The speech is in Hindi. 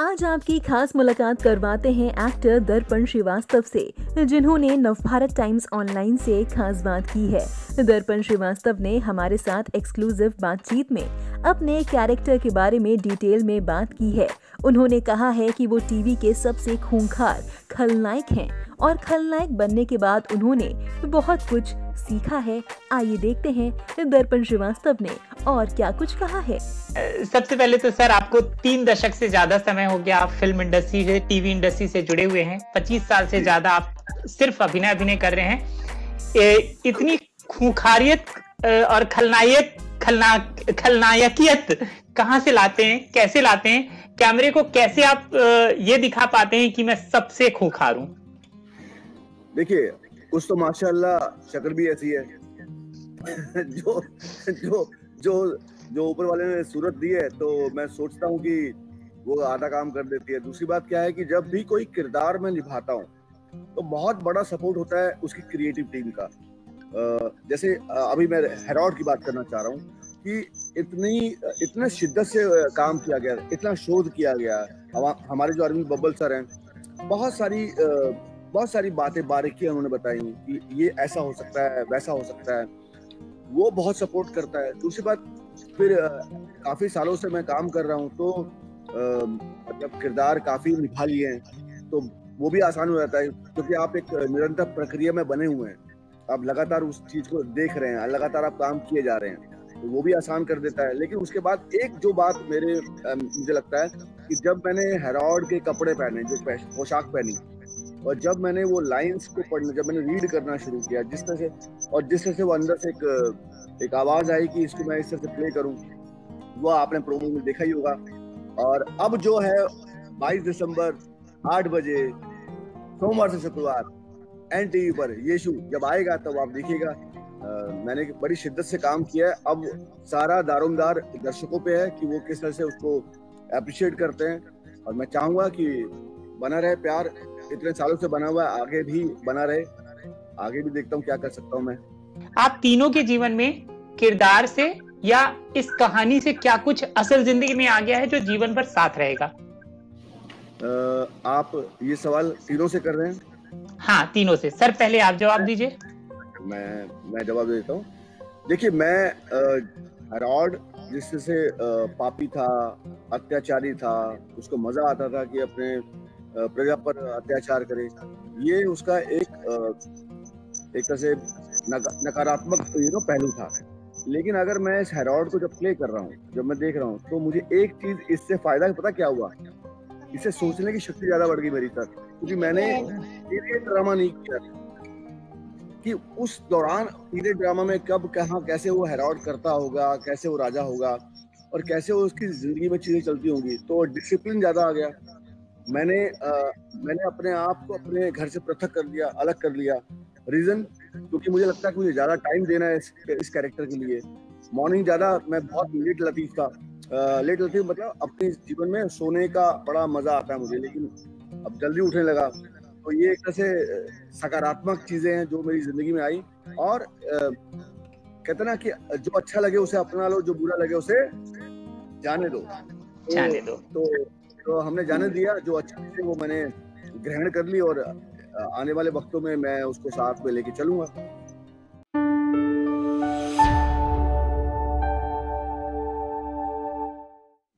आज आपकी खास मुलाकात करवाते हैं एक्टर दर्पण श्रीवास्तव से, जिन्होंने नवभारत टाइम्स ऑनलाइन से खास बात की है। दर्पण श्रीवास्तव ने हमारे साथ एक्सक्लूसिव बातचीत में अपने कैरेक्टर के बारे में डिटेल में बात की है। उन्होंने कहा है कि वो टीवी के सबसे खूंखार खलनायक हैं और खलनायक बनने के बाद उन्होंने बहुत कुछ सीखा है। आइए देखते हैं दर्पण श्रीवास्तव ने और क्या कुछ कहा है। सबसे पहले तो सर आपको तीन दशक से ज़्यादा समय हो गया आप फ़िल्म इंडस्ट्री से टीवी इंडस्ट्री से जुड़े हुए हैं। पच्चीस साल से ज़्यादा आप सिर्फ़ अभिनय अभिनय कर रहे हैं। ए, इतनी खूंखारियत और खलनायक खलना खलनायकियत कहाँ से लाते हैं, कैसे लाते हैं, कैमरे को कैसे आप ये दिखा पाते हैं कि मैं सबसे खूंखार हूँ? देखिए कुछ तो माशाल्लाह शक्ल भी ऐसी है। जो जो जो जो ऊपर वाले ने सूरत दी है तो मैं सोचता हूँ कि वो आधा काम कर देती है। दूसरी बात क्या है कि जब भी कोई किरदार में निभाता हूँ तो बहुत बड़ा सपोर्ट होता है उसकी क्रिएटिव टीम का। जैसे अभी मैं हेरॉड की बात करना चाह रहा हूँ कि इतनी, इतने शिद्दत से काम किया गया, इतना शोध किया गया। हमारे जो अरविंद बब्बल सर हैं, बहुत सारी बहुत सारी बातें बारीकियाँ उन्होंने बताई कि ये ऐसा हो सकता है, वैसा हो सकता है। वो बहुत सपोर्ट करता है। दूसरी बात, फिर काफ़ी सालों से मैं काम कर रहा हूँ तो मतलब किरदार काफ़ी निभा लिए हैं तो वो भी आसान हो जाता है क्योंकि आप एक निरंतर प्रक्रिया में बने हुए हैं। आप लगातार उस चीज़ को देख रहे हैं, लगातार आप काम किए जा रहे हैं। वो भी आसान कर देता है। लेकिन उसके बाद एक जो बात मेरे मुझे लगता है कि जब मैंने हेरॉड के कपड़े पहने, जो पोशाक पहनी, और जब मैंने वो लाइंस को पढ़ना, जब मैंने रीड करना शुरू किया, जिस तरह से, और जिस तरह से वो अंदर से एक एक आवाज़ आई कि इसको मैं इस तरह से प्ले करूँ, वो आपने प्रोमो में देखा ही होगा। और अब जो है 22 दिसंबर 8 बजे, सोमवार से शुक्रवार एन टीवी पर, यीशु जब आएगा तब तो आप देखिएगा। मैंने बड़ी शिद्दत से काम किया है। अब सारा दारोमदार दर्शकों पे है कि वो किस तरह से उसको अप्रिशिएट करते हैं। और मैं चाहूँगा कि बना रहे प्यार इतने सालों से बना हुआ है आगे भी बना रहे। आगे भी देखता हूँ क्या कर सकता हूँ मैं। आप तीनों के जीवन में किरदार से या इस कहानी से क्या कुछ असल ज़िंदगी में आ गया है जो जीवन भर साथ रहेगा? आप ये सवाल तीनों से कर रहे हैं? हाँ तीनों से। सर पहले आप जवाब दीजिए। मैं मैं जवाब देता हूँ। देखिए मैं हरॉड जिससे पापी था अत्याचारी था उसको मज़ा आता था कि अपने प्रजा पर अत्याचार करे। ये उसका एक एक तरह से नकारात्मक यू नो पहलू था। लेकिन अगर मैं इस हेरॉड को जब प्ले कर रहा हूँ जब मैं देख रहा हूँ तो मुझे एक चीज़ इससे फ़ायदा पता क्या हुआ? इसे सोचने की शक्ति ज़्यादा बढ़ गई मेरी तक क्योंकि मैंने ड्रामा नहीं किया। कि उस दौरान पीरियड ड्रामा में कब कहा कैसे वो हेरॉड करता होगा कैसे वो राजा होगा और कैसे वो उसकी ज़िंदगी में चीज़ें चलती होंगी तो डिसिप्लिन ज़्यादा आ गया। मैंने आ, मैंने अपने आप को अपने घर से पृथक कर लिया अलग कर लिया। रीजन क्योंकि मुझे लगता है कि मुझे ज़्यादा टाइम देना है इस, इस कैरेक्टर के लिए। मॉर्निंग ज़्यादा मैं बहुत लेट लतीफ का लेट लतीफ मतलब अपने जीवन में सोने का बड़ा मज़ा आता है मुझे लेकिन अब जल्दी उठने लगा। तो ये एक तरह से सकारात्मक चीज़ें हैं जो मेरी ज़िंदगी में आई और कहते ना कि जो अच्छा लगे उसे अपना लो जो बुरा लगे उसे जाने दो। जाने दो। तो तो हमने जाने दिया जो अच्छा थे वो मैंने ग्रहण कर ली और आने वाले वक्तों में मैं उसको साथ में लेके चलूँगा।